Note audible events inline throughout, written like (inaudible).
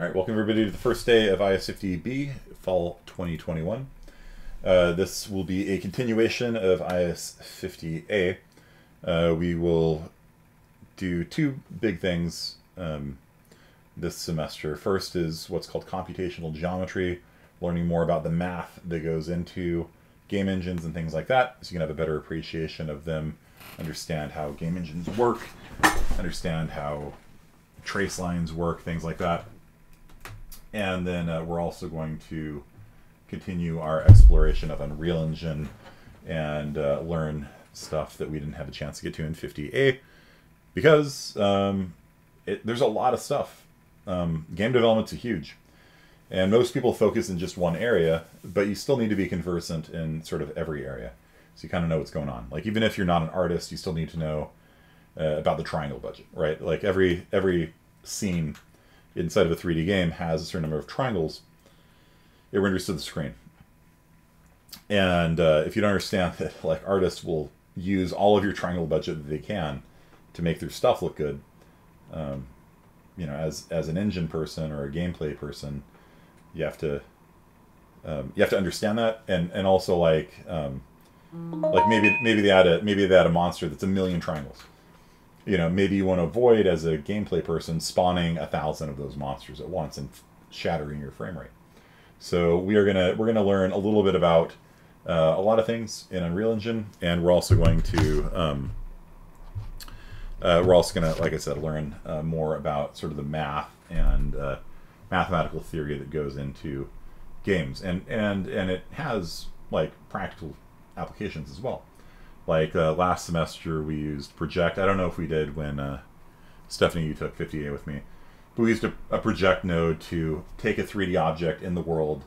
All right, welcome everybody to the first day of IS50B, fall 2021. Uh, this will be a continuation of IS50A. Uh, we will do two big things um, this semester. First is what's called computational geometry, learning more about the math that goes into game engines and things like that, so you can have a better appreciation of them, understand how game engines work, understand how trace lines work, things like that. And then uh, we're also going to continue our exploration of Unreal Engine and uh, learn stuff that we didn't have a chance to get to in 50A because um, it, there's a lot of stuff. Um, game development's huge. And most people focus in just one area, but you still need to be conversant in sort of every area. So you kind of know what's going on. Like even if you're not an artist, you still need to know uh, about the triangle budget, right? Like every every scene inside of a 3D game has a certain number of triangles. It renders to the screen. And uh, if you don't understand (laughs) that, like artists will use all of your triangle budget that they can to make their stuff look good. Um, you know, as as an engine person or a gameplay person, you have to um, you have to understand that, and and also like um, like maybe maybe they add a maybe they add a monster that's a million triangles. You know, maybe you want to avoid as a gameplay person spawning a thousand of those monsters at once and shattering your frame rate. So we are gonna we're gonna learn a little bit about uh, a lot of things in Unreal Engine, and we're also going to um, uh, we're also to, like I said, learn uh, more about sort of the math and uh, mathematical theory that goes into games, and and and it has like practical applications as well. Like uh, last semester, we used project. I don't know if we did when uh, Stephanie you took 50A with me, but we used a, a project node to take a 3D object in the world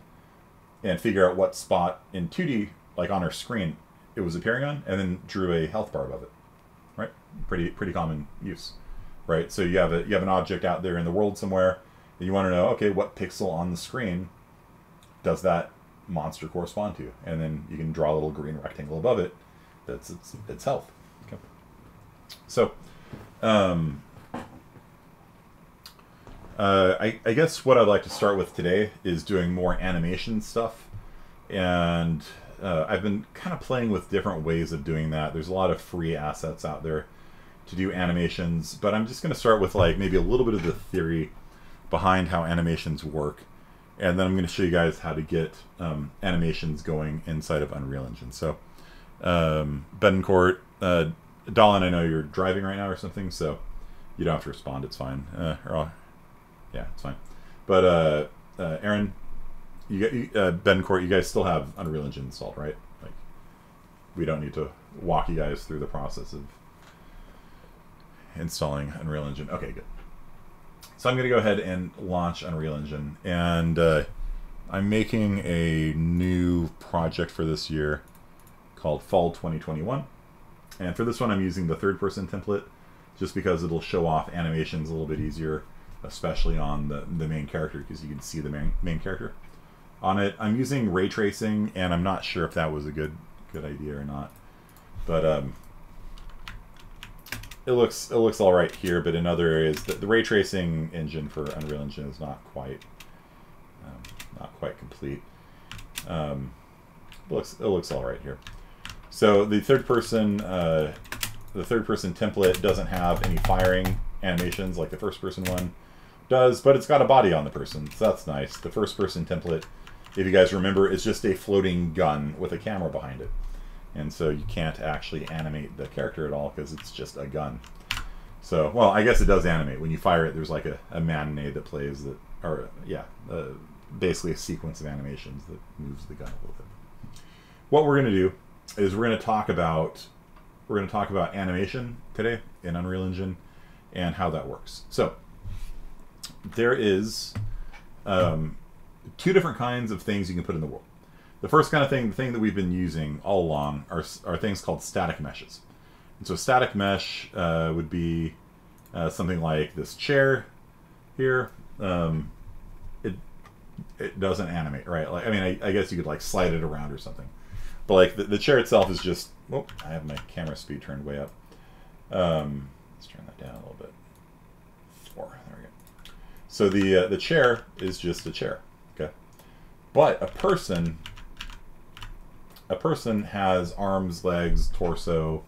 and figure out what spot in 2D, like on our screen, it was appearing on, and then drew a health bar above it right? Pretty pretty common use, right? So you have a you have an object out there in the world somewhere, and you want to know, okay, what pixel on the screen does that monster correspond to? And then you can draw a little green rectangle above it. That's its its health. Okay. So, um, uh, I, I guess what I'd like to start with today is doing more animation stuff, and uh, I've been kind of playing with different ways of doing that. There's a lot of free assets out there to do animations, but I'm just going to start with like maybe a little bit of the theory behind how animations work, and then I'm going to show you guys how to get um, animations going inside of Unreal Engine. So, um, Bedencourt, uh, Dahlin, I know you're driving right now or something, so you don't have to respond. It's fine. Uh, or yeah, it's fine. But uh, uh, Aaron, you uh, Bedencourt, you guys still have Unreal Engine installed, right? Like, we don't need to walk you guys through the process of installing Unreal Engine. Okay, good. So I'm going to go ahead and launch Unreal Engine, and uh, I'm making a new project for this year called Fall 2021. And for this one, I'm using the third-person template, just because it'll show off animations a little bit easier, especially on the, the main character, because you can see the main, main character on it. I'm using ray tracing, and I'm not sure if that was a good good idea or not. But um, it looks it looks all right here. But in other areas, the, the ray tracing engine for Unreal Engine is not quite um, not quite complete. Um, it looks it looks all right here. So the third person uh, the third person template doesn't have any firing animations like the first person one does, but it's got a body on the person, so that's nice. The first person template if you guys remember, is just a floating gun with a camera behind it. And so you can't actually animate the character at all because it's just a gun. So, well, I guess it does animate. When you fire it, there's like a, a matinee that plays that, or yeah, uh, basically a sequence of animations that moves the gun a little bit. What we're going to do is we're going to talk about we're going to talk about animation today in Unreal Engine and how that works. So there is um, two different kinds of things you can put in the world. The first kind of thing, the thing that we've been using all along, are, are things called static meshes. And so static mesh uh, would be uh, something like this chair here. Um, it it doesn't animate, right? Like I mean, I, I, guess you could like slide it around or something, but like the, the chair itself is just. Oh, I have my camera speed turned way up. Um, let's turn that down a little bit. Four. There we go. So the uh, the chair is just a chair. Okay. But a person a person has arms, legs, torso,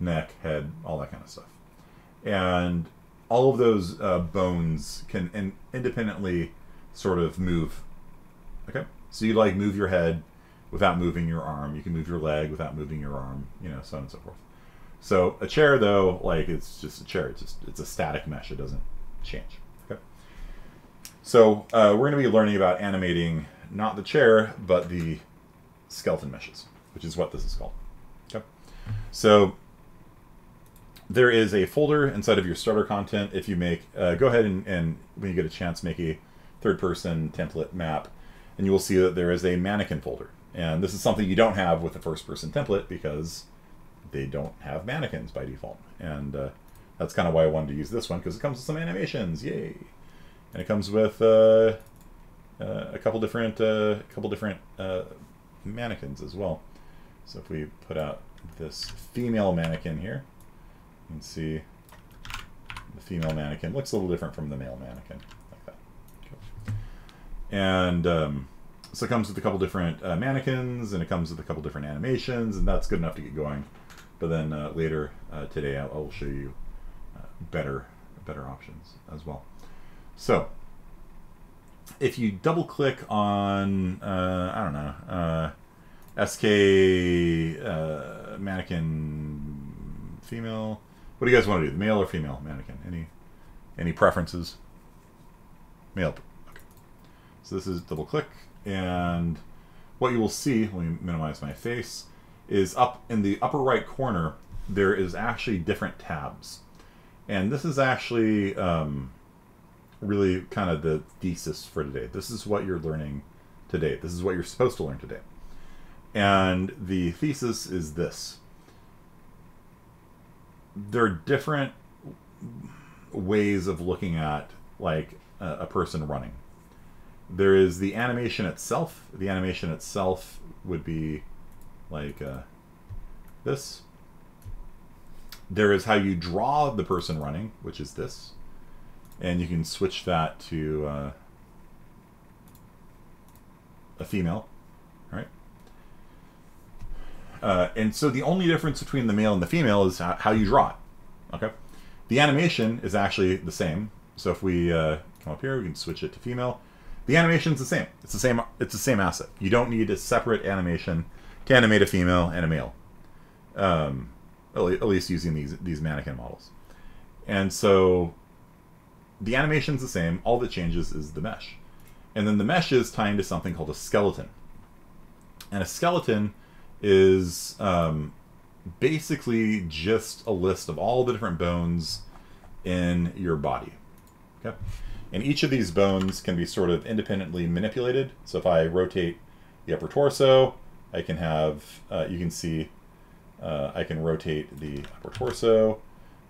neck, head, all that kind of stuff. And all of those uh, bones can in independently sort of move. Okay? So you like move your head without moving your arm. You can move your leg without moving your arm, you know, so on and so forth. So a chair though, like it's just a chair. It's just it's a static mesh. It doesn't change. Okay. So uh, we're going to be learning about animating not the chair, but the skeleton meshes, which is what this is called. Okay. So there is a folder inside of your starter content. If you make, uh, go ahead and, and when you get a chance, make a third person template map, and you will see that there is a mannequin folder. And this is something you don't have with the first person template because they don't have mannequins by default. And uh, that's kind of why I wanted to use this one because it comes with some animations. Yay! And it comes with uh, uh, a couple different, uh, couple different uh, mannequins as well. So if we put out this female mannequin here, you can see the female mannequin looks a little different from the male mannequin, like that. And um, so it comes with a couple different uh, mannequins, and it comes with a couple different animations, and that's good enough to get going. But then uh, later uh, today, I will show you uh, better, better options as well. So if you double click on, uh, I don't know, uh, SK mannequin female, what do you guys want to do? The male or female mannequin? Any any preferences? Male. Okay. So this is double click, and what you will see, let me minimize my face, is up in the upper right corner, there is actually different tabs. And this is actually um, really kind of the thesis for today. This is what you're learning today. This is what you're supposed to learn today. And the thesis is this. There are different ways of looking at like a, a person running. There is the animation itself. The animation itself would be like uh, this. There is how you draw the person running, which is this. And you can switch that to uh, a female, right? Uh, and so the only difference between the male and the female is how you draw it, okay? The animation is actually the same. So if we uh, come up here, we can switch it to female. The animation is the same. It's the same. It's the same asset. You don't need a separate animation to animate a female and a male. Um, at least using these these mannequin models. And so the animation's the same. All that changes is the mesh. And then the mesh is tying to something called a skeleton. And a skeleton is um, basically just a list of all the different bones in your body. Okay? And each of these bones can be sort of independently manipulated. So if I rotate the upper torso, I can have, uh, you can see, uh, I can rotate the upper torso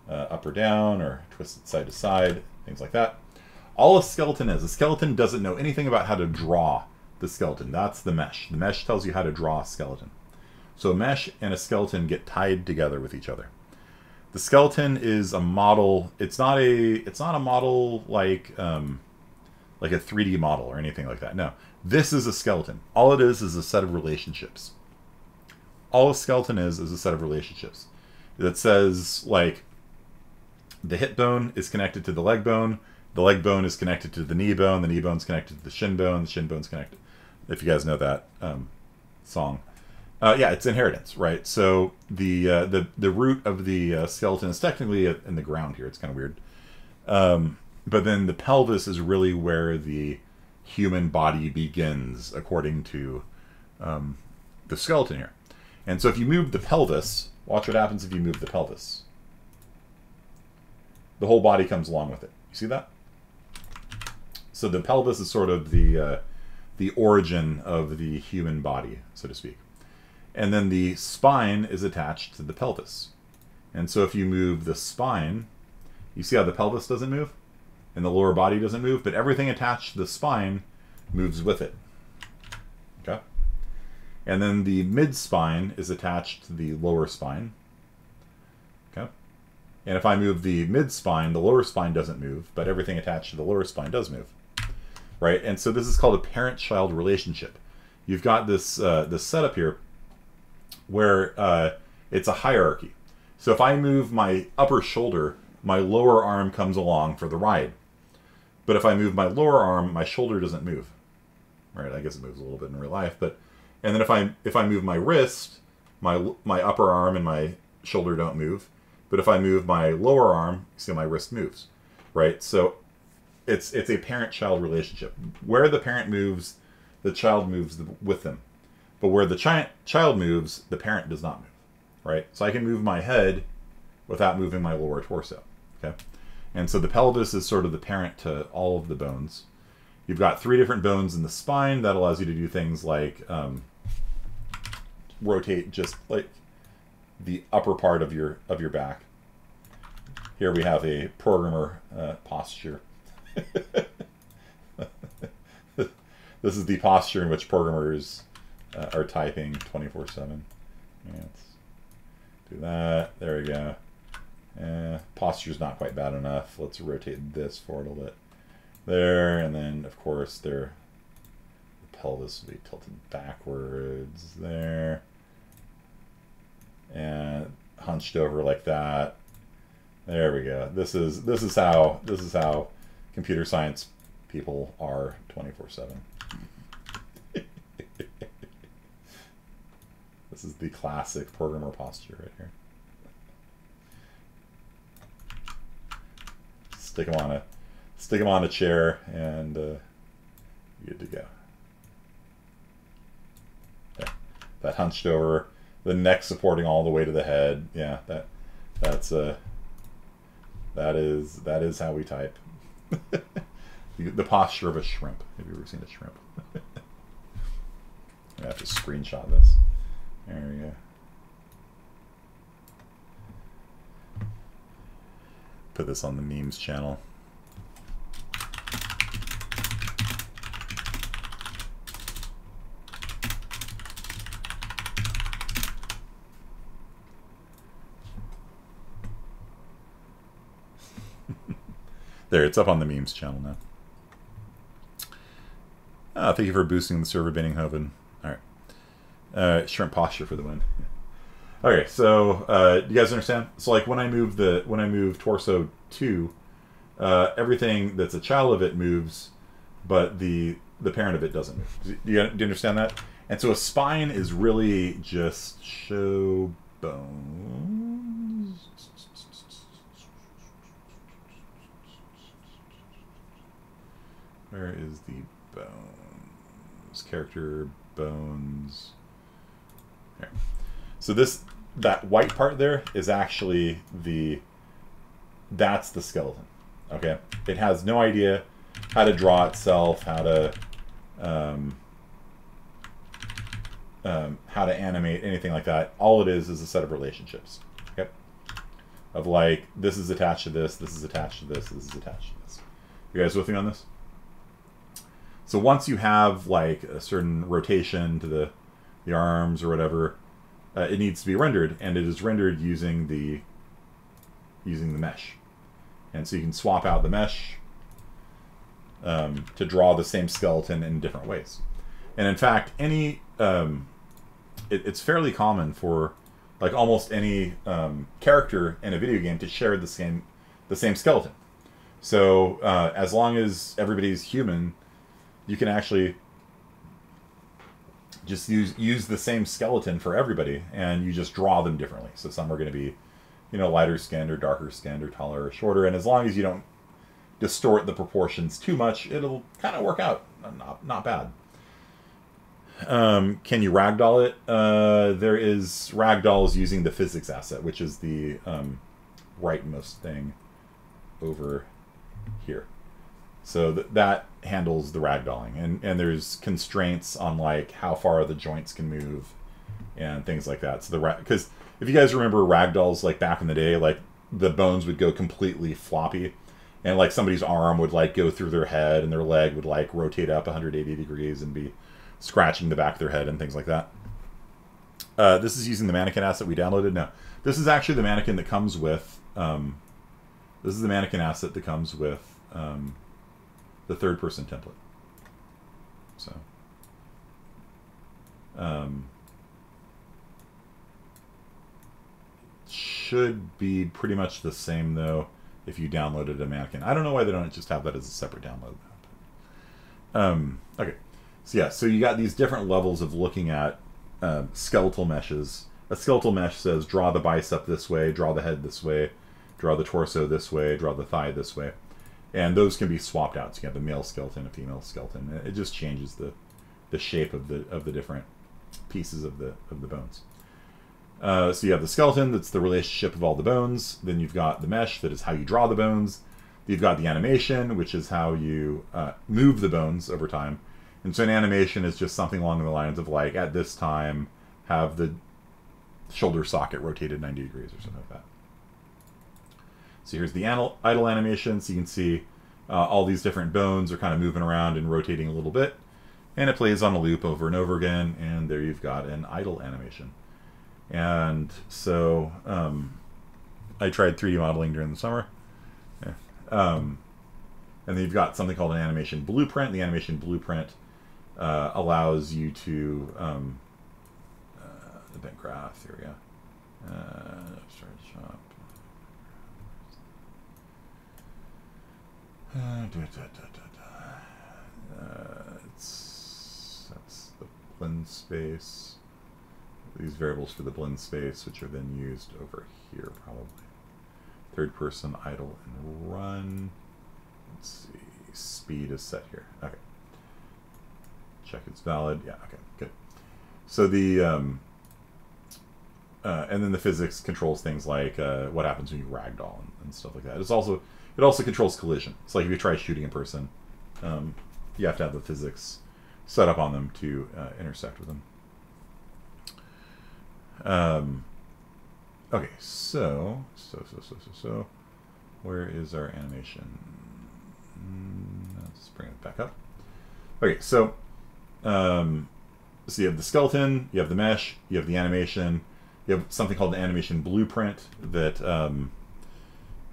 uh, up or down or twist it side to side, things like that. All a skeleton is, a skeleton doesn't know anything about how to draw the skeleton. That's the mesh. The mesh tells you how to draw a skeleton. So a mesh and a skeleton get tied together with each other. The skeleton is a model. It's not a. It's not a model like um, like a 3D model or anything like that. No, this is a skeleton. All it is is a set of relationships. All a skeleton is is a set of relationships that says like the hip bone is connected to the leg bone, the leg bone is connected to the knee bone, the knee bone is connected to the shin bone, the shin bone's connected. If you guys know that um, song. Uh, yeah, it's inheritance, right? So the uh, the the root of the uh, skeleton is technically in the ground here. It's kind of weird, um, but then the pelvis is really where the human body begins, according to um, the skeleton here. And so if you move the pelvis, watch what happens if you move the pelvis. The whole body comes along with it. You see that? So the pelvis is sort of the uh, the origin of the human body, so to speak. And then the spine is attached to the pelvis. And so if you move the spine, you see how the pelvis doesn't move? and the lower body doesn't move, but everything attached to the spine moves with it. Okay? And then the mid spine is attached to the lower spine. Okay? And if I move the mid spine, the lower spine doesn't move, but everything attached to the lower spine does move. Right? And so this is called a parent-child relationship. You've got this uh, this setup here where uh, it's a hierarchy. So if I move my upper shoulder, my lower arm comes along for the ride. But if I move my lower arm, my shoulder doesn't move. Right? I guess it moves a little bit in real life, but and then if I if I move my wrist, my my upper arm and my shoulder don't move. But if I move my lower arm, see my wrist moves. Right? So it's it's a parent-child relationship. Where the parent moves, the child moves with them. But where the chi child moves, the parent does not move. Right? So I can move my head without moving my lower torso. Okay? And so the pelvis is sort of the parent to all of the bones. You've got three different bones in the spine that allows you to do things like um, rotate just like the upper part of your of your back. Here we have a programmer uh, posture. (laughs) this is the posture in which programmers uh, are typing 24-7. Yeah, let's do that. There we go. Eh, posture's not quite bad enough. Let's rotate this forward a little bit. There, and then, of course, their the pelvis will be tilted backwards there. And hunched over like that. There we go. This is this is how this is how computer science people are 24/7. This is the classic programmer posture right here. Stick them on a stick them on a chair and uh, good to go. That hunched over, the neck supporting all the way to the head. Yeah, that that's uh that is that is how we type. (laughs) the posture of a shrimp. Have you ever seen a shrimp? (laughs) I have to screenshot this. Go. Put this on the memes channel. (laughs) there, it's up on the memes channel now. Uh, thank you for boosting the server, Benninghoven. Uh, shrimp posture for the win. Okay, so uh, you guys understand? So like when I move the when I move torso two, uh, everything that's a child of it moves, but the the parent of it doesn't. Do you, do you understand that? And so a spine is really just show bones. Where is the bones? Character bones. So this that white part there is actually the that's the skeleton. Okay, it has no idea how to draw itself, how to um, um, how to animate anything like that. All it is is a set of relationships. Okay, of like this is attached to this, this is attached to this, this is attached to this. You guys with me on this? So once you have like a certain rotation to the the arms or whatever, uh, it needs to be rendered, and it is rendered using the using the mesh. And so you can swap out the mesh um, to draw the same skeleton in different ways. And in fact, any um, it, it's fairly common for like almost any um, character in a video game to share the same the same skeleton. So uh, as long as everybody's human, you can actually just use use the same skeleton for everybody, and you just draw them differently. So some are going to be, you know, lighter skinned or darker skinned or taller or shorter, and as long as you don't distort the proportions too much, it'll kind of work out. Not not bad. Um, can you ragdoll it? Uh, there is ragdolls using the physics asset, which is the um, rightmost thing over here. So th- that handles the ragdolling, and and there's constraints on like how far the joints can move, and things like that. So the because if you guys remember ragdolls like back in the day, like the bones would go completely floppy, and like somebody's arm would like go through their head, and their leg would like rotate up 180 degrees and be scratching the back of their head and things like that. Uh, this is using the mannequin asset we downloaded. No, this is actually the mannequin that comes with um, this is the mannequin asset that comes with um, the third person template. So, um, should be pretty much the same though if you downloaded a mannequin. I don't know why they don't just have that as a separate download. Um, okay, so yeah, so you got these different levels of looking at uh, skeletal meshes. A skeletal mesh says draw the bicep this way, draw the head this way, draw the torso this way, draw the thigh this way, and those can be swapped out. So you have the male skeleton, a female skeleton. It just changes the the shape of the of the different pieces of the of the bones. Uh, so you have the skeleton, that's the relationship of all the bones. Then you've got the mesh, that is how you draw the bones. You've got the animation, which is how you uh, move the bones over time. And so an animation is just something along the lines of like, at this time, have the shoulder socket rotated 90 degrees or something like that. So here's the idle animation. So you can see uh, all these different bones are kind of moving around and rotating a little bit. And it plays on a loop over and over again. And there you've got an idle animation. And so um, I tried 3D modeling during the summer. Yeah. Um, and then you've got something called an animation blueprint. The animation blueprint uh, allows you to um, uh, the event graph. Here we go. Uh, start shop. Uh, da, da, da, uh, that's the blend space these variables for the blend space, which are then used over here probably. Third person idle and run. Let's see, speed is set here. Okay. Check it's valid. Yeah, okay, good. So the, um, uh, and then the physics controls things like uh, what happens when you ragdoll and, and, stuff like that. It's also, it also controls collision. So like if you try shooting a person, um, you have to have the physics set up on them to uh, intersect with them. Um, okay, so, so, so, so, so, so, where is our animation? Mm, let's bring it back up. Okay, so, um, so you have the skeleton, you have the mesh, you have the animation, you have something called the animation blueprint that um,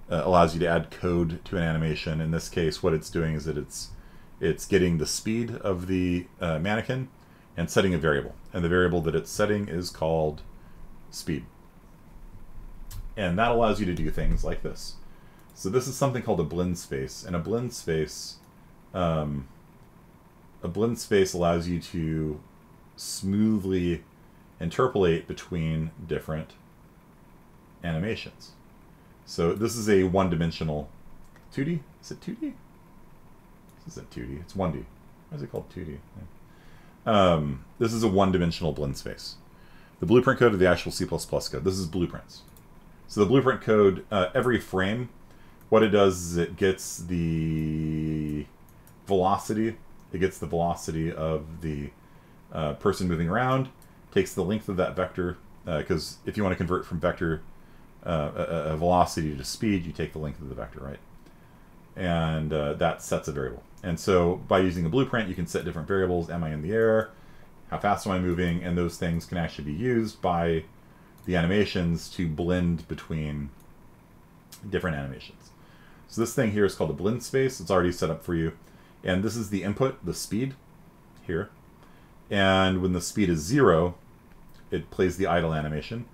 uh, allows you to add code to an animation. In this case, what it's doing is that it's it's getting the speed of the uh, mannequin and setting a variable. And the variable that it's setting is called speed. And that allows you to do things like this. So this is something called a blend space, and a blend space, um, a blend space allows you to smoothly interpolate between different animations. So this is a one-dimensional 2D. Is it 2D? This isn't 2D. It's 1D. Why is it called 2D? Um, this is a one-dimensional blend space the blueprint code of the actual C++ code. This is blueprints. So the blueprint code, uh, every frame, what it does is it gets the velocity, it gets the velocity of the uh, person moving around, takes the length of that vector, because uh, if you want to convert from vector uh, a, velocity to speed, you take the length of the vector, right? And uh, that sets a variable. And so by using a blueprint, you can set different variables. Am I in the air? how fast am I moving, and those things can actually be used by the animations to blend between different animations. So this thing here is called a blend space. It's already set up for you. And this is the input, the speed, here. And when the speed is zero, it plays the idle animation.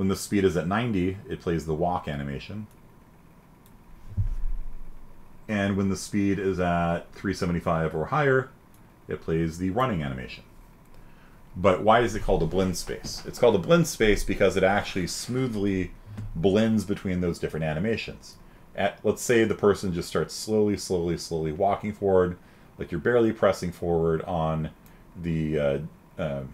When the speed is at 90, it plays the walk animation. And when the speed is at 375 or higher, it plays the running animation. But why is it called a blend space? It's called a blend space because it actually smoothly blends between those different animations. At, let's say the person just starts slowly, slowly, slowly walking forward, like you're barely pressing forward on the uh, uh,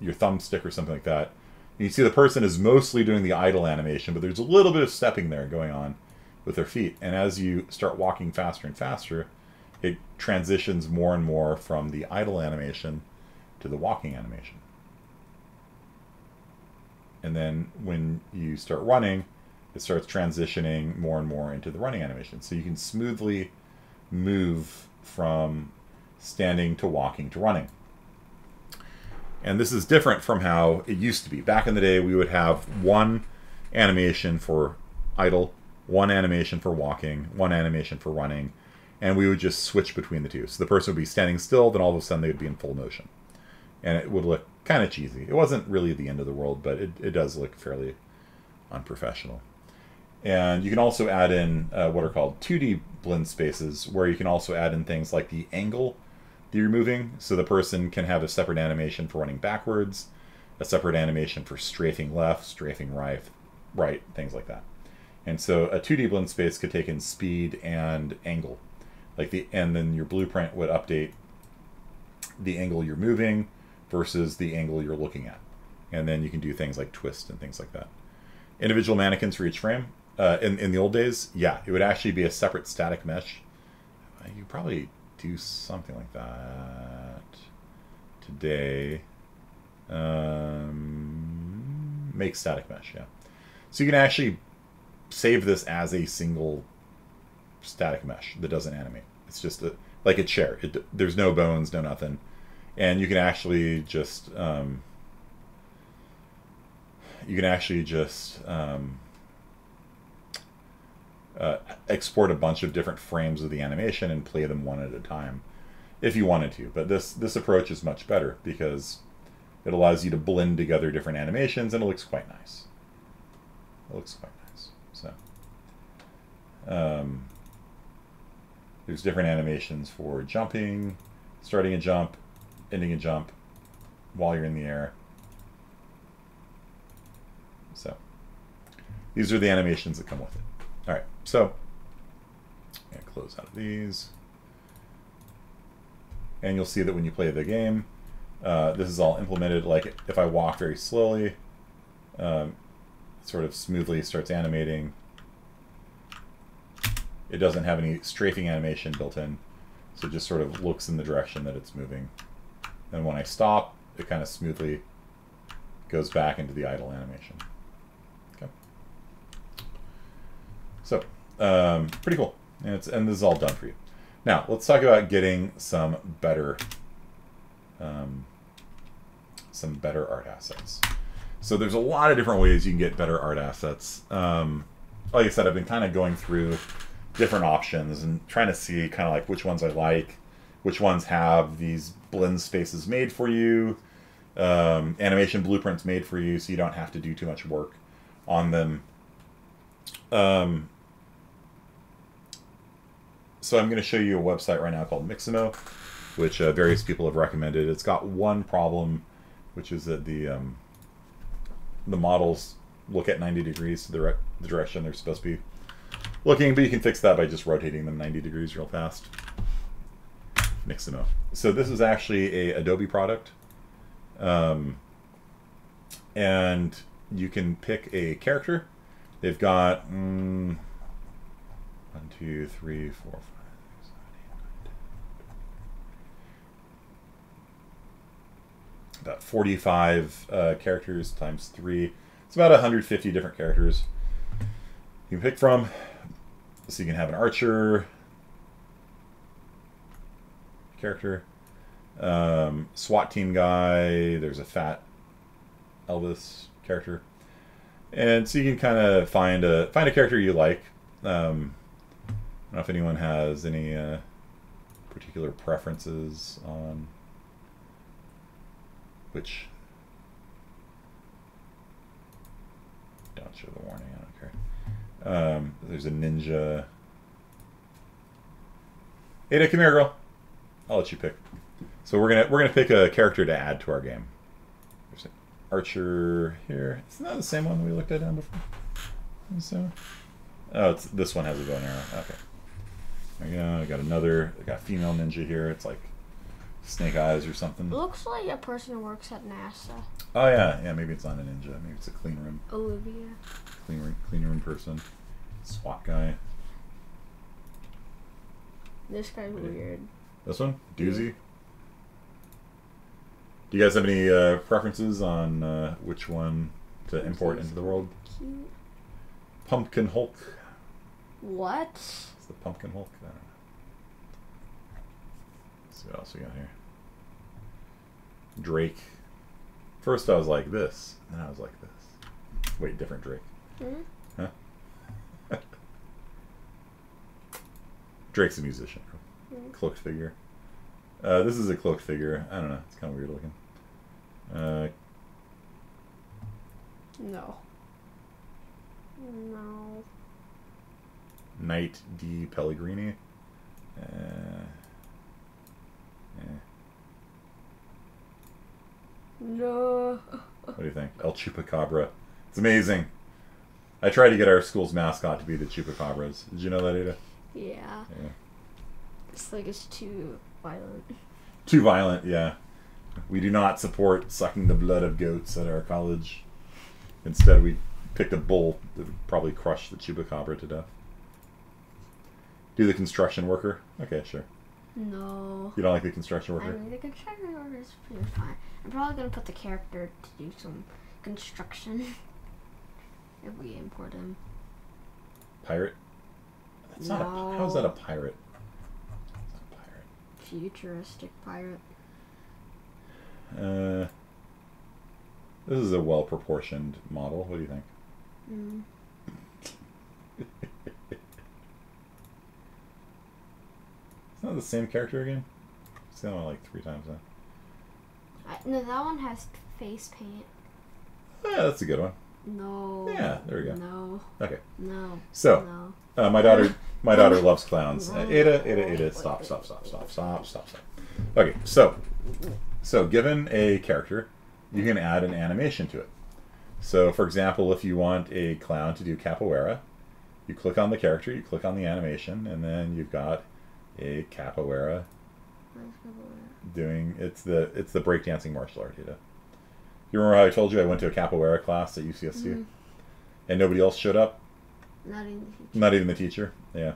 your thumbstick or something like that. You see the person is mostly doing the idle animation, but there's a little bit of stepping there going on with their feet. And as you start walking faster and faster, it transitions more and more from the idle animation to the walking animation. And then when you start running, it starts transitioning more and more into the running animation. So you can smoothly move from standing to walking to running. And this is different from how it used to be. Back in the day, we would have one animation for idle, one animation for walking, one animation for running, and we would just switch between the two. So the person would be standing still, then all of a sudden they would be in full motion. And it would look kind of cheesy. It wasn't really the end of the world, but it, it does look fairly unprofessional. And you can also add in uh, what are called 2D blend spaces, where you can also add in things like the angle that you're moving. So the person can have a separate animation for running backwards, a separate animation for strafing left, strafing right, right, things like that. And so a 2D blend space could take in speed and angle. Like the and then your blueprint would update the angle you're moving versus the angle you're looking at. And then you can do things like twist and things like that. Individual mannequins for each frame. Uh, in, in the old days, yeah, it would actually be a separate static mesh. Uh, you probably do something like that today. Um, make static mesh, yeah. So you can actually save this as a single static mesh that doesn't animate. It's just a, like a chair. It, there's no bones, no nothing, and you can actually just um, you can actually just um, uh, export a bunch of different frames of the animation and play them one at a time if you wanted to. But this this approach is much better because it allows you to blend together different animations and it looks quite nice. It looks quite nice. So um, there's different animations for jumping, starting a jump, ending a jump while you're in the air. So these are the animations that come with it. All right, so I'm close out of these. And you'll see that when you play the game, uh, this is all implemented. Like if I walk very slowly, um, sort of smoothly starts animating. It doesn't have any strafing animation built in, so it just sort of looks in the direction that it's moving. And when I stop, it kind of smoothly goes back into the idle animation. Okay. So, um, pretty cool. And, it's, and this is all done for you. Now, let's talk about getting some better um, some better art assets. So there's a lot of different ways you can get better art assets. Um, like I said, I've been kind of going through different options and trying to see kind of like which ones I like, which ones have these blend spaces made for you, um, animation blueprints made for you, so you don't have to do too much work on them. Um, so I'm going to show you a website right now called Mixamo, which uh, various people have recommended. It's got one problem, which is that the um, the models look at 90 degrees to the, the direction they're supposed to be looking, but you can fix that by just rotating them 90 degrees real fast. Mixamo. So this is actually a Adobe product. Um, and you can pick a character. They've got mm, one, two, three, four, About 45 uh, characters times three. It's about 150 different characters you can pick from. So you can have an archer character, um, SWAT team guy. There's a fat Elvis character, and so you can kind of find a find a character you like. Um, I don't know if anyone has any uh, particular preferences on which. Don't show the warning. I don't care. Um, there's a ninja. Ada, come here, girl. I'll let you pick. So we're gonna we're gonna pick a character to add to our game. There's an archer here. It's not the same one we looked at down before. So, oh, it's this one has a bow and arrow. Okay. There you go. I got another. I got female ninja here. It's like snake eyes or something. Looks like a person who works at NASA. Oh yeah, yeah. Maybe it's not a ninja. Maybe it's a clean room. Olivia. Clean room, clean room person. SWAT guy. This guy's weird. This one, doozy. Do you guys have any uh, preferences on uh, which one to import into the world? Cute. Pumpkin Hulk. What? It's the Pumpkin Hulk what else we got here. Drake. First I was like this, and I was like this. Wait, different Drake. Mm-hmm. Huh? Drake's a musician. Mm-hmm. Cloaked figure. Uh, this is a cloaked figure. I don't know. It's kind of weird looking. Uh, no. No. Knight D. Pellegrini. Uh, no. What do you think? El Chupacabra. It's amazing. I tried to get our school's mascot to be the Chupacabras. Did you know that, Ada? Yeah. Yeah. It's like it's too violent. Too violent, yeah. We do not support sucking the blood of goats at our college. Instead, we picked a bull that would probably crush the Chupacabra to death. Do the construction worker? Okay, sure. No. You don't like the construction worker? I mean, the construction worker is pretty fine. I'm probably gonna put the character to do some construction if we import him. Pirate? That's not a, how's that a pirate? That's not a pirate. Futuristic pirate. Uh, this is a well proportioned model. What do you think? Mm. (laughs) Not the same character again. I've seen that one like three times now. I, no, that one has face paint. Yeah, that's a good one. No. Yeah, there we go. No. Okay. No. So, No. uh, my daughter, my daughter (laughs) loves clowns. Uh, No. Ada, Ada, Ada, stop, stop, stop, stop, stop, stop, stop. Okay, so, so given a character, you can add an animation to it. So, for example, if you want a clown to do capoeira, you click on the character, you click on the animation, and then you've got a capoeira doing it's the it's the breakdancing martial art. Ada. You remember how I told you I went to a capoeira class at UCSD, Mhm. and nobody else showed up? Not in the future. Not even the teacher. Yeah.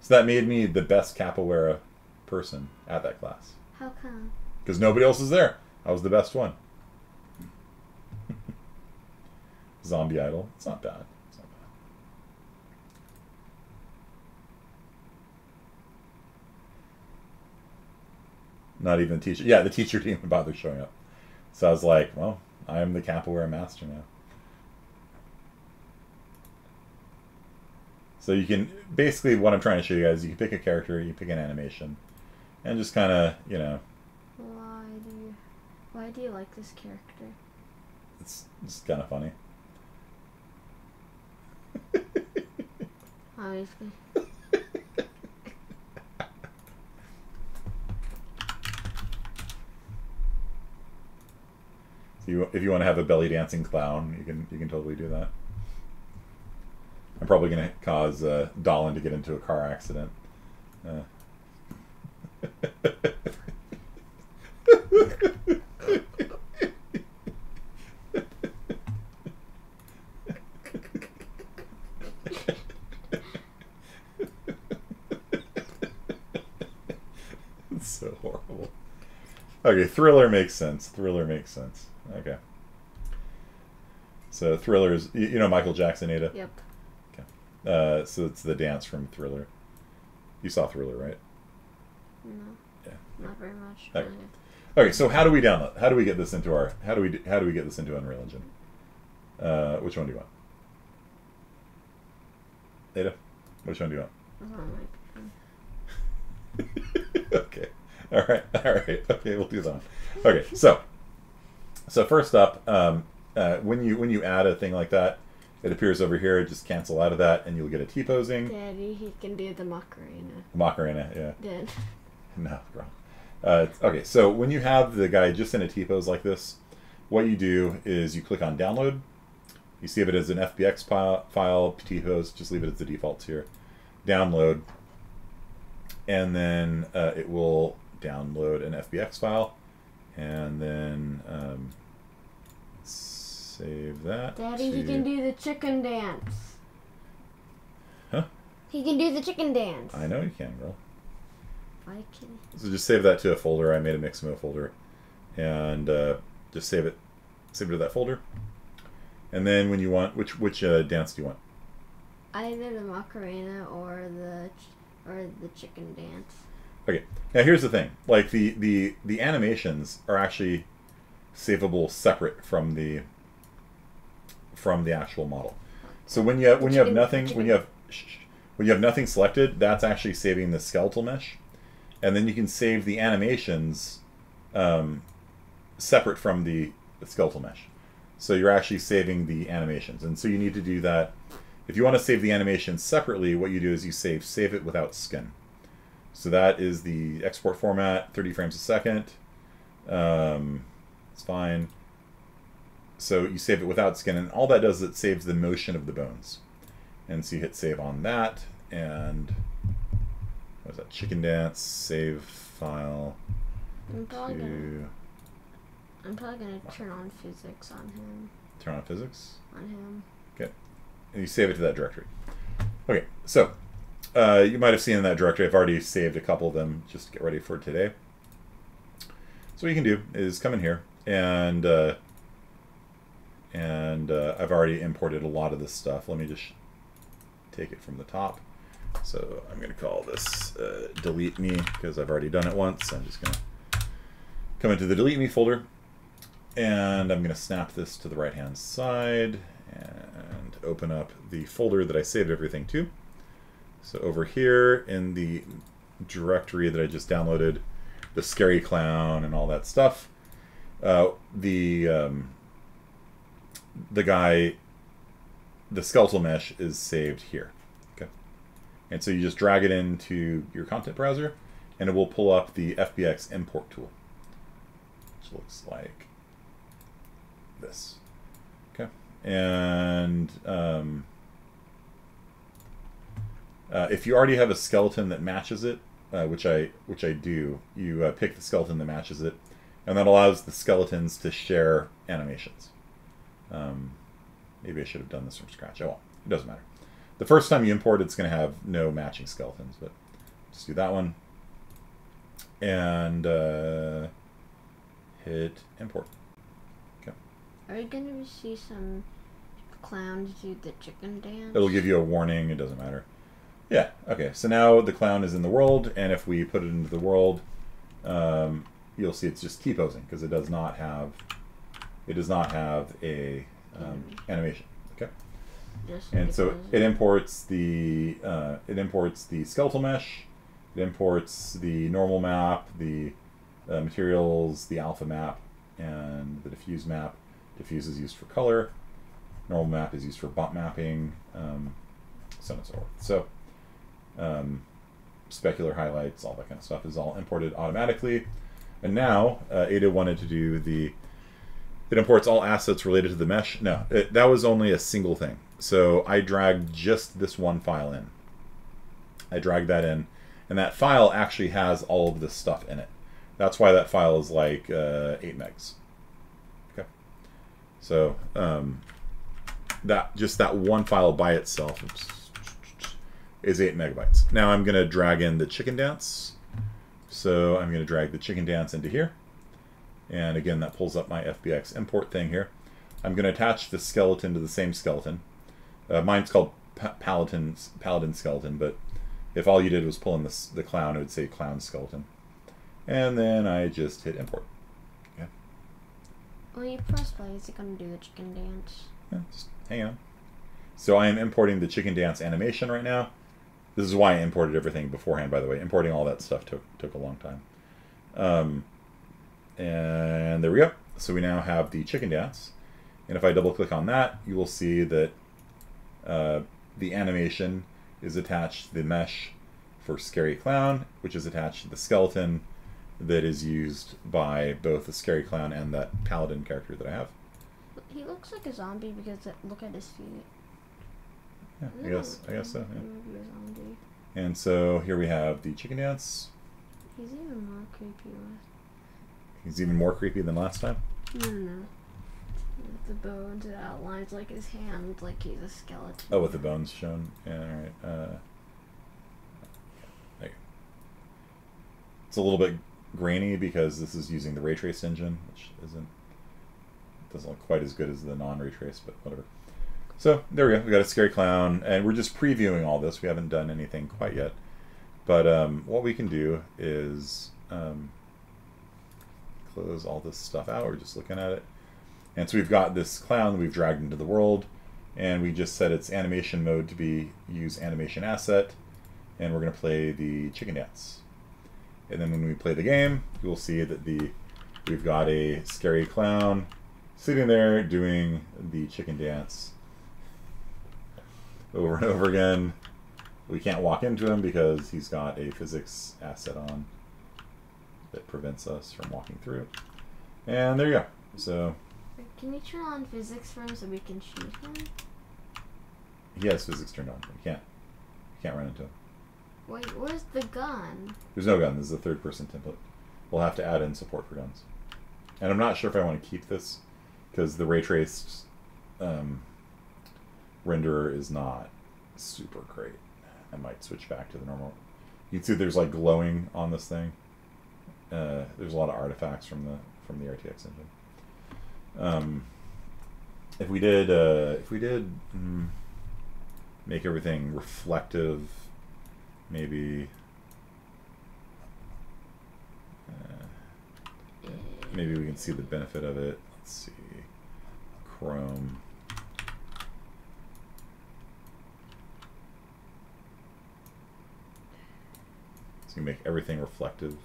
So that made me the best capoeira person at that class How come? because nobody else was there. I was the best one. (laughs) Zombie Idle. It's not bad. It's not bad. Not even the teacher. Yeah, the teacher (laughs) didn't even bother showing up. So I was like, well, I am the capoeira master now. So you can basically what I'm trying to show you guys, you can pick a character, you pick an animation, and just kind of you know, Why do you? Why do you like this character? it's it's kind of funny. Obviously. (laughs) you, if you want to have a belly dancing clown, you can you can totally do that. I'm probably going to cause uh, Dolan to get into a car accident. Uh. (laughs) it's so horrible. Okay, thriller makes sense. Thriller makes sense. Okay. So thrillers, you, you know Michael Jackson, Ada. Yep. Uh, so it's the dance from Thriller. You saw Thriller, right? No. Yeah. Not very much. Okay. Okay, so how do we download? How do we get this into our? How do we? How do we get this into Unreal Engine? Uh, which one do you want? Ada, which one do you want? That's not my- okay. All right. All right. Okay, we'll do that. one. Okay. So, so first up, um, uh, when you when you add a thing like that, it appears over here. Just cancel out of that, and you'll get a T posing. Daddy, he can do the Macarena. Macarena. Yeah. Did. (laughs) No, wrong. Uh, okay, so when you have the guy just in a T-pose like this, what you do is you click on download. You save it as an FBX file, file T-pose, just leave it as the defaults here. Download. And then uh, it will download an FBX file. And then um, save that. Daddy, he can do the chicken dance. Huh? He can do the chicken dance. I know you can, girl. Why can So just save that to a folder. I made a Mixamo folder, and uh, just save it, save it to that folder. And then when you want, which which uh, dance do you want? either the Macarena or the ch- or the chicken dance? Okay. Now here's the thing: like the the the animations are actually savable separate from the from the actual model. So when you have, when you have nothing, when you have when you have nothing selected, that's actually saving the skeletal mesh. And then you can save the animations um, separate from the, the skeletal mesh. So you're actually saving the animations. And so you need to do that. If you want to save the animations separately, what you do is you save save it without skin. So that is the export format, 30 frames a second. Um, it's fine. So you save it without skin, and all that does is it saves the motion of the bones. And so you hit save on that, and what is that? Chicken dance, save file I'm probably gonna, to I'm probably gonna turn on physics on him. turn on physics. On him. Okay. And you save it to that directory. Okay, so uh, you might have seen in that directory, I've already saved a couple of them just to get ready for today. So what you can do is come in here and uh, and uh, I've already imported a lot of this stuff. Let me just take it from the top. So I'm going to call this uh, delete me because I've already done it once. I'm just going to come into the delete me folder and I'm going to snap this to the right hand side and open up the folder that I saved everything to. So over here in the directory that I just downloaded, the scary clown and all that stuff, uh, the um, the guy, the skeletal mesh is saved here. Okay, and so you just drag it into your content browser, and it will pull up the FBX import tool, which looks like this. Okay, and um, uh, if you already have a skeleton that matches it, uh, which I which I do, you uh, pick the skeleton that matches it, and that allows the skeletons to share animations. Um, maybe I should have done this from scratch. Oh well, it doesn't matter. The first time you import, it's going to have no matching skeletons, but just do that one, and uh, hit import. Okay. Are you gonna see some clowns do the chicken dance? It'll give you a warning. It doesn't matter. Yeah. Okay. So now the clown is in the world, and if we put it into the world, um, you'll see it's just T posing because it does not have it does not have a um, animation. Okay. Just And so it imports the uh, it imports the skeletal mesh, it imports the normal map, the uh, materials, the alpha map, and the diffuse map. Diffuse is used for color. Normal map is used for bump mapping, um, so on and so forth. So, um, specular highlights, all that kind of stuff is all imported automatically. And now uh, Ada wanted to do the it imports all assets related to the mesh. No, it, that was only a single thing. So I dragged just this one file in. I dragged that in, and that file actually has all of this stuff in it. That's why that file is like uh, 8 megs. Okay. So um, that just that one file by itself is 8 megabytes. Now I'm going to drag in the chicken dance. So I'm going to drag the chicken dance into here. And again, that pulls up my FBX import thing here. I'm going to attach the skeleton to the same skeleton. Uh, mine's called pa- Paladin, Paladin Skeleton, but if all you did was pull in the, the clown, it would say Clown Skeleton. And then I just hit import. When you press play, is it gonna do the chicken dance? Yeah, just hang on. So I am importing the chicken dance animation right now. This is why I imported everything beforehand, by the way. Importing all that stuff took took a long time. Um, and there we go. So we now have the chicken dance. And if I double click on that, you will see that uh, the animation is attached to the mesh for Scary Clown, which is attached to the skeleton that is used by both the Scary Clown and that Paladin character that I have. He looks like a zombie because look at his feet. Yeah, I guess I guess so. Yeah. might be a zombie. And so here we have the chicken dance. He's even more creepy with. He's even more creepy than last time. With the bones, it outlines like his hand, like he's a skeleton. Oh, with the bones shown. Yeah, all right. Uh, there. It's a little bit grainy because this is using the ray trace engine, which isn't doesn't look quite as good as the non-ray trace, but whatever. So there we go. We got a scary clown, and we're just previewing all this. We haven't done anything quite yet, but um, what we can do is um, close all this stuff out. We're just looking at it, and so we've got this clown we've dragged into the world, and we just set its animation mode to be use animation asset, and we're going to play the chicken dance. And then when we play the game, you'll see that the we've got a scary clown sitting there doing the chicken dance over and over again. We can't walk into him because he's got a physics asset on that prevents us from walking through. And there you go. So Can you turn on physics for him so we can shoot him? he has physics turned on. You can't you can't run into him. Wait, where's the gun? There's no gun. This is a third person template. We'll have to add in support for guns. And I'm not sure if I want to keep this because the ray traced um, renderer is not super great. I might switch back to the normal. You can see there's like glowing on this thing. Uh, there's a lot of artifacts from the from the RTX engine. Um, if we did, uh, if we did mm, make everything reflective, maybe. Uh, maybe we can see the benefit of it. Let's see. Chrome. So you make everything reflective.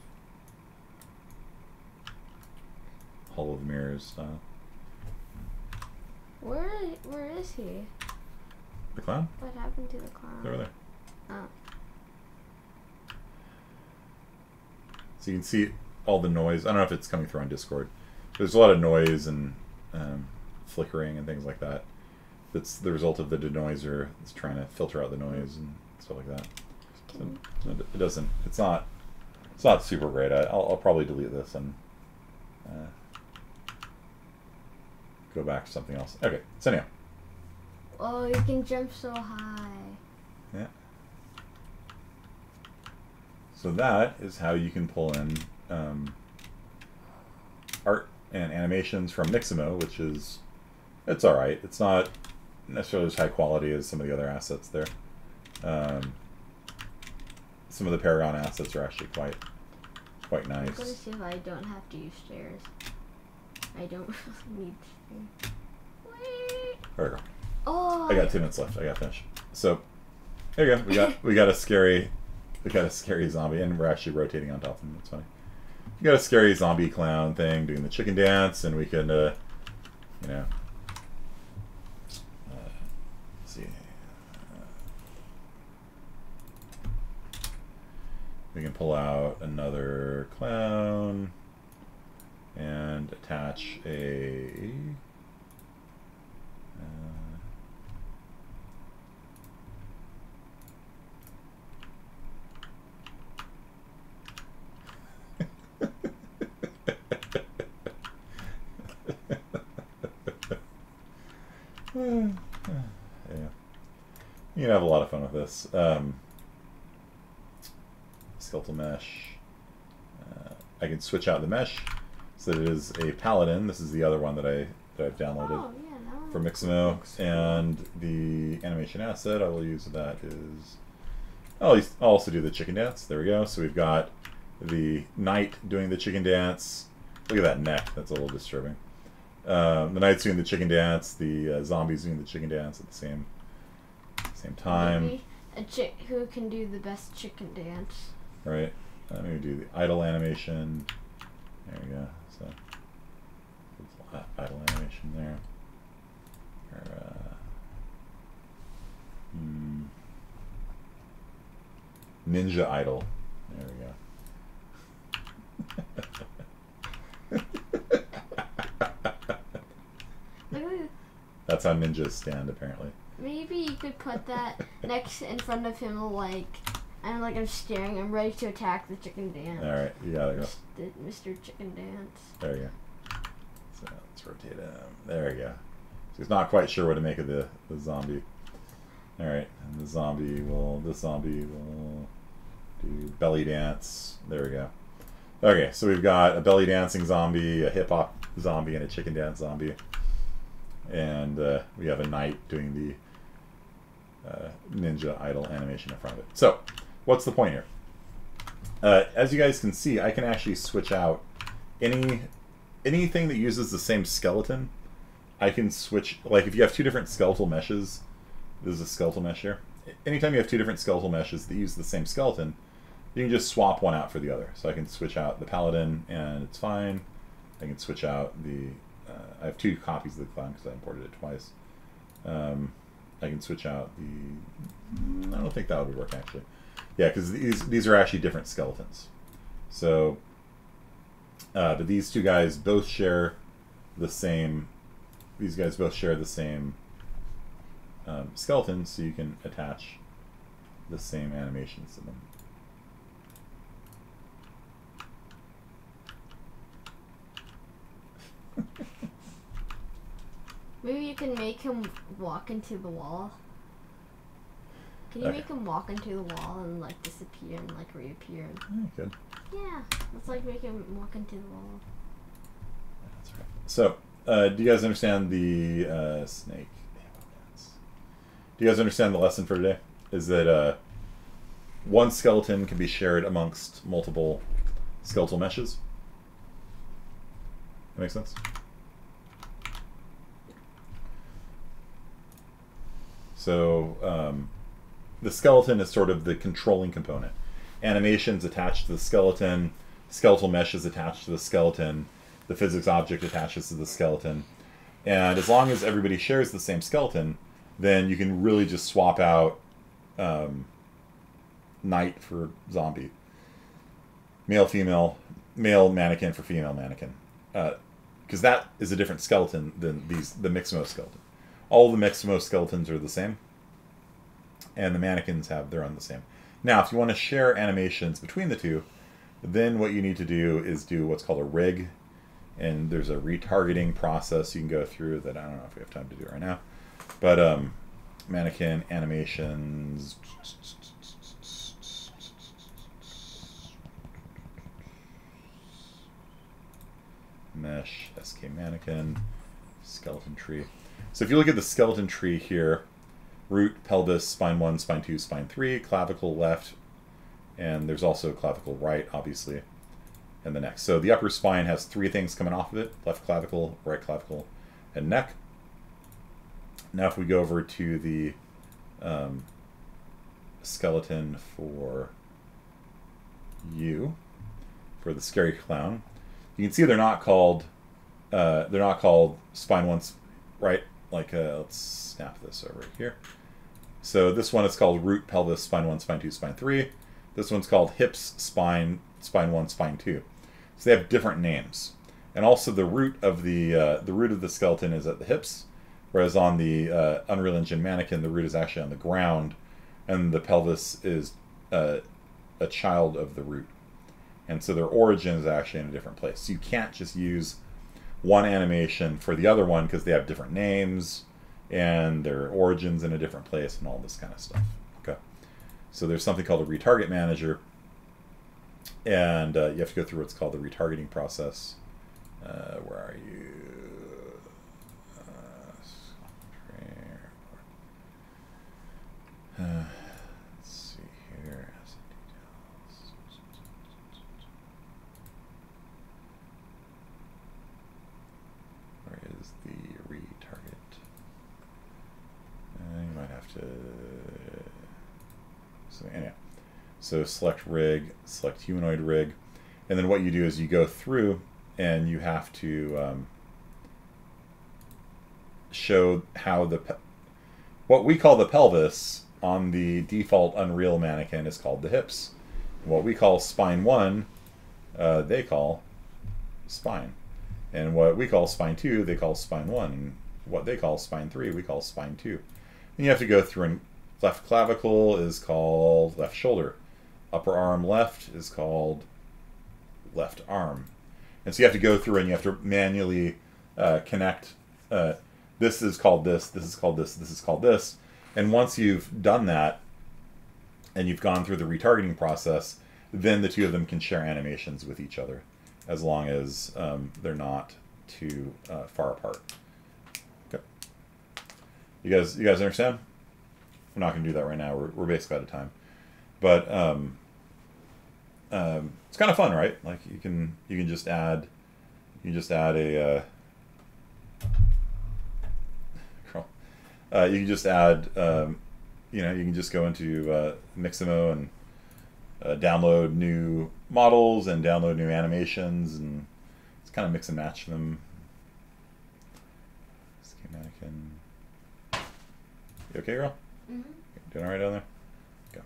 Hall of Mirrors style. Where where is he? The clown? What happened to the clown? They're Over there. Oh. So you can see all the noise. I don't know if it's coming through on Discord. There's a lot of noise and um, flickering and things like that. That's the result of the denoiser. It's trying to filter out the noise and stuff like that. So it doesn't. It's not. It's not super great. I, I'll, I'll probably delete this and uh, go back to something else. Okay. So anyhow, Oh, you can jump so high. yeah. So that is how you can pull in um, art and animations from Mixamo, which is it's all right. It's not necessarily as high quality as some of the other assets there. Um, some of the Paragon assets are actually quite quite I'm gonna nice. see if I don't have to use stairs. I don't (laughs) need stairs. Wait. There we go. Oh. I got two minutes left. I got to finish. So there you go. We got we got a scary we got a scary zombie, and we're actually rotating on top of him. It's funny. We got a scary zombie clown thing doing the chicken dance, and we can, uh, you know, uh, see. Uh, we can pull out another clown and attach a. Uh, (laughs) yeah. You can have a lot of fun with this. Um, skeletal mesh. Uh, I can switch out the mesh so that it is a paladin. This is the other one that I that I've downloaded Oh yeah, for Mixamo, and the animation asset I will use that is I'll, use- I'll also do the chicken dance. There we go. So we've got the knight doing the chicken dance. Look at that neck. That's a little disturbing. Um, the knight's doing the chicken dance. The uh, zombies doing the chicken dance at the same same time. Maybe a chick who can do the best chicken dance. Right. Let me do the idle animation. There we go. So idle animation there. Or, uh, hmm. Ninja idle. There we go. That's how ninjas stand, apparently. maybe you could put that next in front of him, like I'm like I'm staring. I'm ready to attack the chicken dance. All right, you gotta go. Mr. Chicken Dance. There we go. So let's rotate him. There we go. So he's not quite sure what to make of the, the zombie. All right, and the zombie will. This zombie will do belly dance. There we go. Okay, so we've got a belly dancing zombie, a hip hop zombie, and a chicken dance zombie, and uh, we have a knight doing the uh, ninja idle animation in front of it. So, what's the point here? Uh, as you guys can see, I can actually switch out any anything that uses the same skeleton I can switch like if you have two different skeletal meshes. This is a skeletal mesh here. Anytime you have two different skeletal meshes that use the same skeleton, you can just swap one out for the other. So I can switch out the paladin and it's fine. I can switch out the. Uh, I have two copies of the clown because I imported it twice. Um, I can switch out the. I don't think that would work actually. Yeah, because these these are actually different skeletons. So, uh, but these two guys both share the same. These guys both share the same um, skeletons, so you can attach the same animations to them. Maybe you can make him walk into the wall. Can you Okay. make him walk into the wall and like disappear and like reappear? Oh, good. Yeah, let's like make him walk into the wall. That's right. So, uh, do you guys understand the uh, snake? Do you guys understand the lesson for today? Is that uh, one skeleton can be shared amongst multiple skeletal meshes? That makes sense. So, um, the skeleton is sort of the controlling component. Animations attached to the skeleton, skeletal mesh is attached to the skeleton, the physics object attaches to the skeleton. And as long as everybody shares the same skeleton, then you can really just swap out um, knight for zombie, male, female, male mannequin for female mannequin, because that is a different skeleton than these the Mixamo skeleton. All the Mixamo skeletons are the same, and the mannequins have their own the same. Now, if you want to share animations between the two, then what you need to do is do what's called a rig, and there's a retargeting process you can go through that I don't know if we have time to do right now, but um, mannequin animations. Mesh, SK mannequin, skeleton tree. So if you look at the skeleton tree here, root, pelvis, spine 1, spine 2, spine 3, clavicle left, and there's also clavicle right, obviously, and the neck. So the upper spine has three things coming off of it left clavicle, right clavicle, and neck. Now, if we go over to the um, skeleton for you, for the scary clown, you can see they're not called uh, they're not called spine one, right? Like uh, let's snap this over here. So this one is called root, pelvis, spine one, spine two, spine three. This one's called hips, spine, spine one, spine two. So they have different names. And also the root of the uh, the root of the skeleton is at the hips, whereas on the uh, Unreal Engine mannequin the root is actually on the ground, and the pelvis is uh, a child of the root. And so their origin is actually in a different place. So you can't just use one animation for the other one because they have different names and their origins in a different place and all this kind of stuff. Okay. So there's something called a retarget manager, and uh, you have to go through what's called the retargeting process. Uh, where are you? Uh, uh, let's see here. Asset details. Where is the retarget? Uh, you might have to. So anyhow, so select rig, select humanoid rig, and then what you do is you go through and you have to um, show how the what we call the pelvis on the default Unreal mannequin is called the hips. What we call spine one, uh, they call spine. And what we call spine two, they call spine one. And what they call spine three, we call spine two. And you have to go through and left clavicle is called left shoulder. Upper arm left is called left arm. And so you have to go through and you have to manually uh, connect. Uh, this is called this, this is called this, this is called this. And once you've done that and you've gone through the retargeting process, then the two of them can share animations with each other as long as um, they're not too uh, far apart. You guys, you guys understand? We're not going to do that right now. We're, we're basically out of time. But um, um, it's kind of fun, right? Like you can you can just add you just add a uh, (laughs) uh, you can just add, um, you know, you can just go into uh, Mixamo and uh, download new models and download new animations and it's kind of mix and match them. Schematic and you okay, girl? Mm-hmm. Doing all right down there? Okay.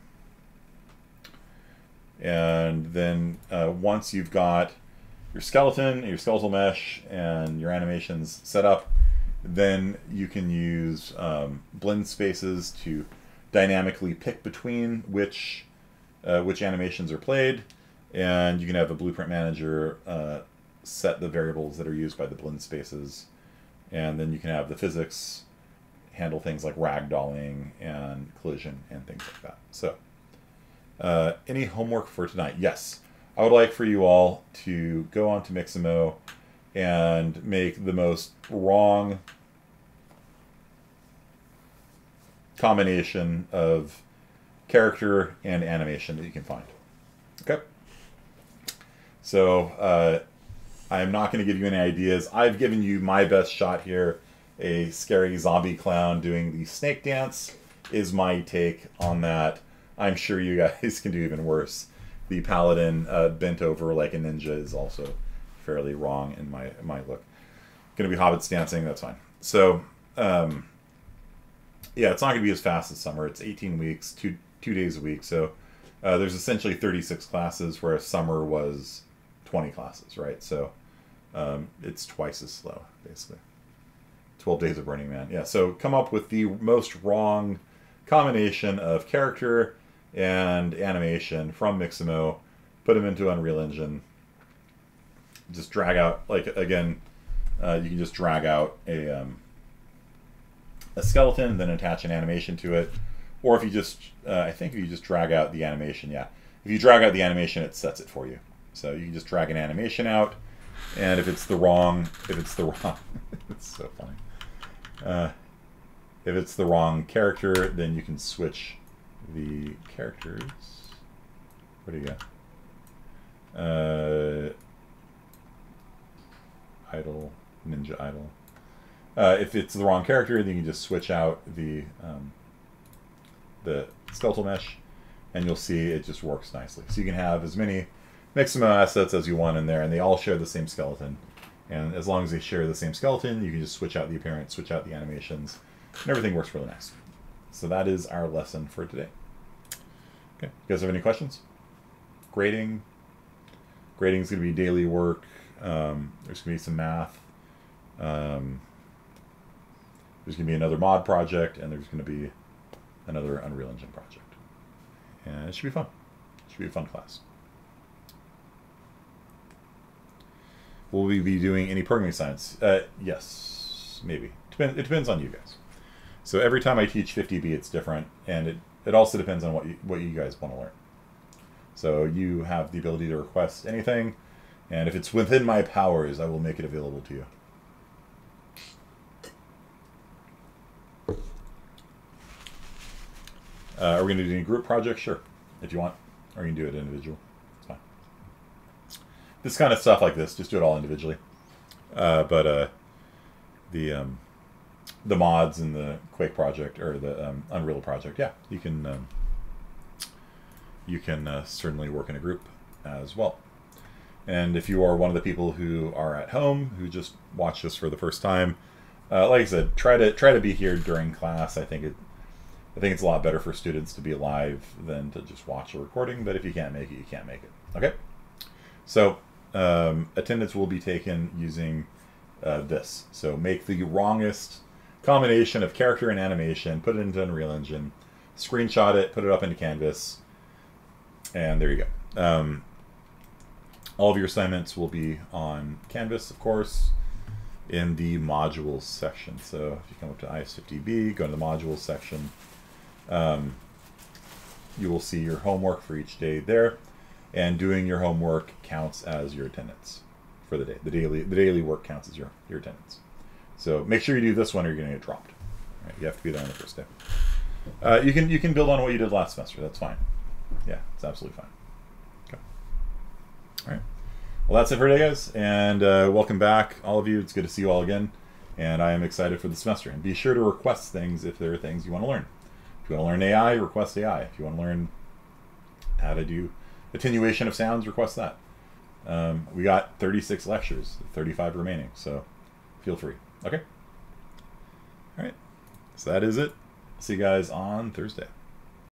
And then uh, once you've got your skeleton, your skeletal mesh, and your animations set up, then you can use um, blend spaces to dynamically pick between which uh, which animations are played, and you can have a blueprint manager uh, set the variables that are used by the blend spaces, and then you can have the physics handle things like ragdolling and collision and things like that. So, uh, any homework for tonight? Yes, I would like for you all to go on to Mixamo and make the most wrong combination of character and animation that you can find. Okay. So uh, I am not going to give you any ideas. I've given you my best shot here. A scary zombie clown doing the snake dance is my take on that. I'm sure you guys (laughs) can do even worse. The paladin uh, bent over like a ninja is also fairly wrong in my in my look. To be hobbits dancing. That's fine. So um, yeah, it's not to be as fast as summer. It's 18 weeks, two two days a week. So uh, there's essentially 36 classes, whereas summer was 20 classes, right? So um, it's twice as slow, basically. 12 days of Burning Man. Yeah, so come up with the most wrong combination of character and animation from Mixamo, put them into Unreal Engine, just drag out, like, again, uh, you can just drag out a, um, a skeleton, then attach an animation to it. Or if you just, uh, I think if you just drag out the animation, yeah. If you drag out the animation, it sets it for you. So you can just drag an animation out, and if it's the wrong, if it's the (laughs) wrong, it's so funny. Uh, if it's the wrong character, then you can switch the characters. What do you got? Uh, idle, ninja idle. Uh, if it's the wrong character, then you can just switch out the um, the skeletal mesh, and you'll see it just works nicely. So you can have as many Mixamo assets as you want in there, and they all share the same skeleton. And as long as they share the same skeleton, you can just switch out the appearance, switch out the animations, and everything works really nice. So that is our lesson for today. Okay, you guys have any questions? Grading. Grading is going to be daily work. Um, there's going to be some math. Um, there's going to be another mod project, and there's going to be another Unreal Engine project. And it should be fun. It should be a fun class. Will we be doing any programming science? Uh, yes, maybe. Depend, it depends on you guys. So every time I teach 50B, it's different, and it, it also depends on what you, what you guys want to learn. So you have the ability to request anything, and if it's within my powers, I will make it available to you. Uh, are we going to do any group projects? Sure, if you want. Or you can do it individual. This kind of stuff like this, just do it all individually. Uh, but uh, the um, the mods in the Quake project or the um, Unreal project, yeah, you can um, you can uh, certainly work in a group as well. And if you are one of the people who are at home who just watch this for the first time, uh, like I said, try to try to be here during class. I think it I think it's a lot better for students to be live than to just watch a recording, but if you can't make it, you can't make it. Okay? So, um, attendance will be taken using uh, this. So, make the wrongest combination of character and animation, put it into Unreal Engine, screenshot it, put it up into Canvas, and there you go. Um, all of your assignments will be on Canvas, of course, in the modules section. So, if you come up to IS50B, go to the modules section um, you will see your homework for each day there, and doing your homework counts as your attendance for the day. The daily the daily work counts as your your attendance. So make sure you do this one, or you're going to get dropped. Right? You have to be there on the first day. Uh, you can you can build on what you did last semester. That's fine. Yeah, it's absolutely fine. Okay. All right. Well, that's it for today, guys, and uh, welcome back, all of you. It's good to see you all again. and I am excited for the semester. And be sure to request things if there are things you want to learn. If you want to learn AI, request AI. If you want to learn how to do attenuation of sounds, request that. Um, we got 36 lectures, 35 remaining, so feel free. Okay? All right. So that is it. See you guys on Thursday.